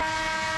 you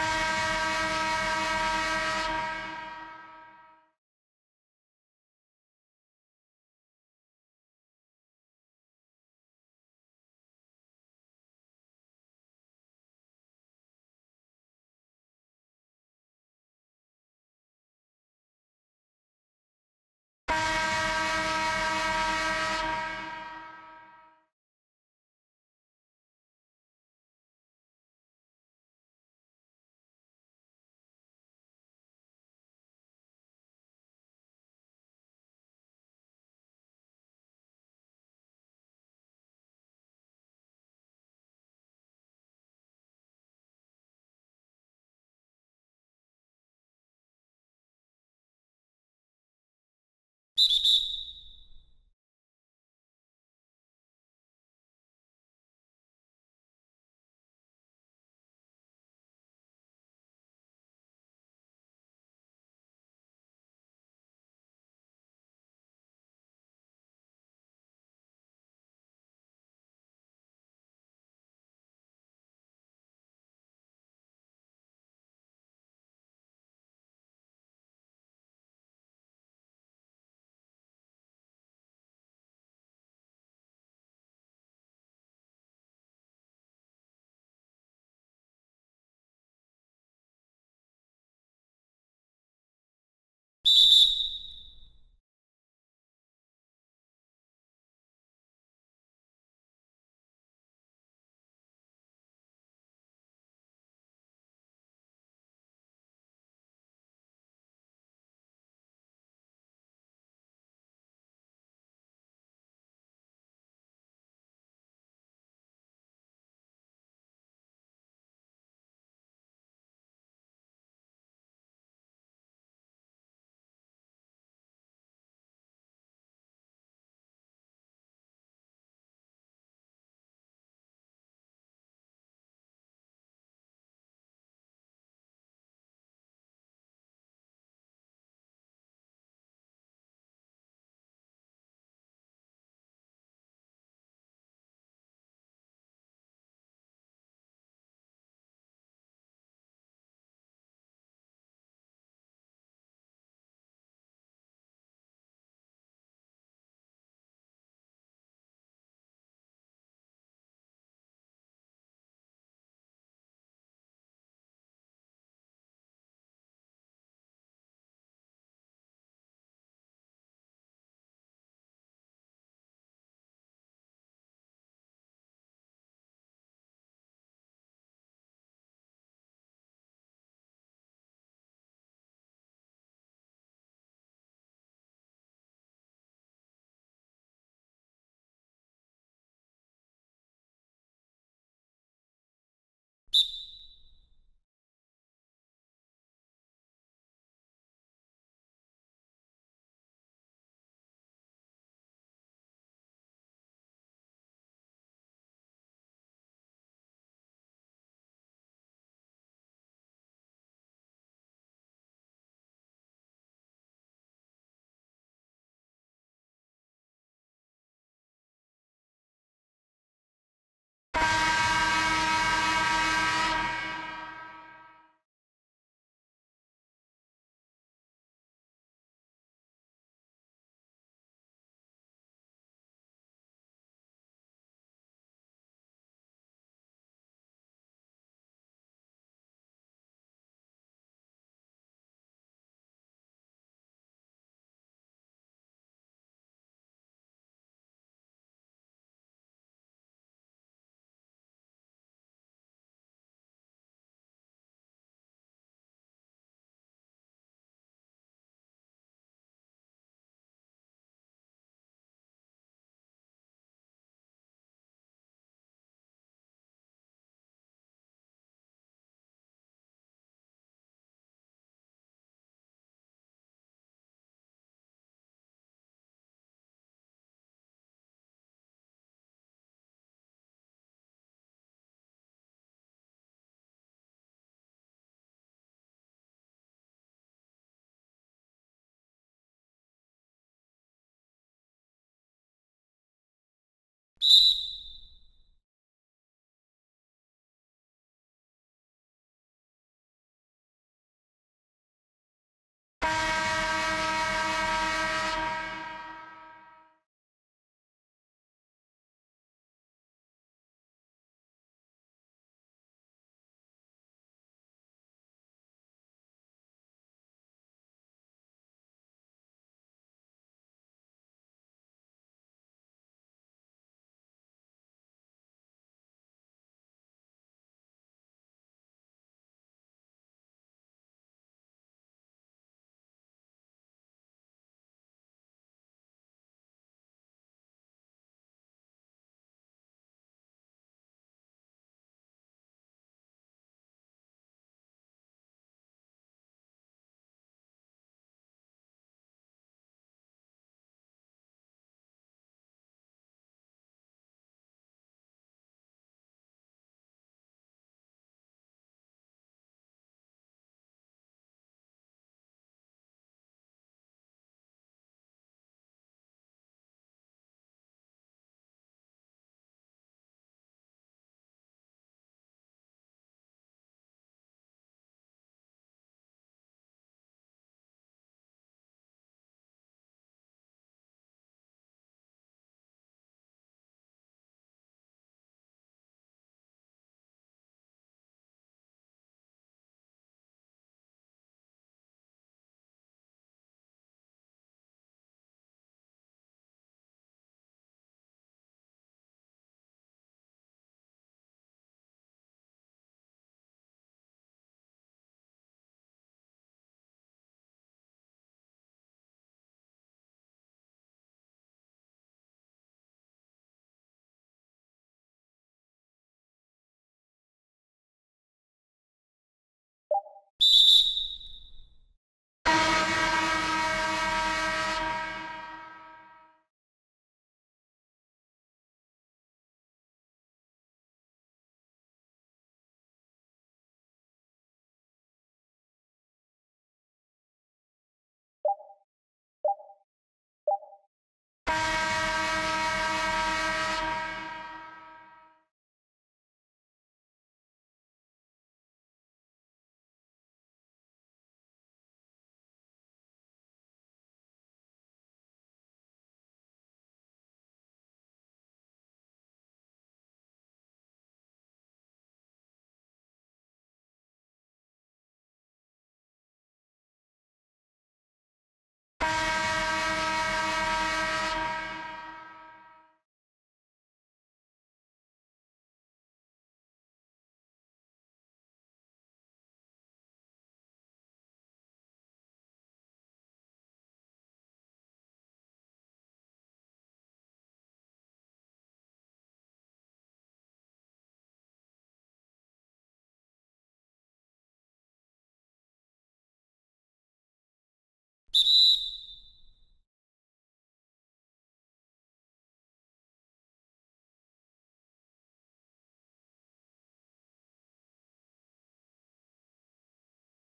Bye. you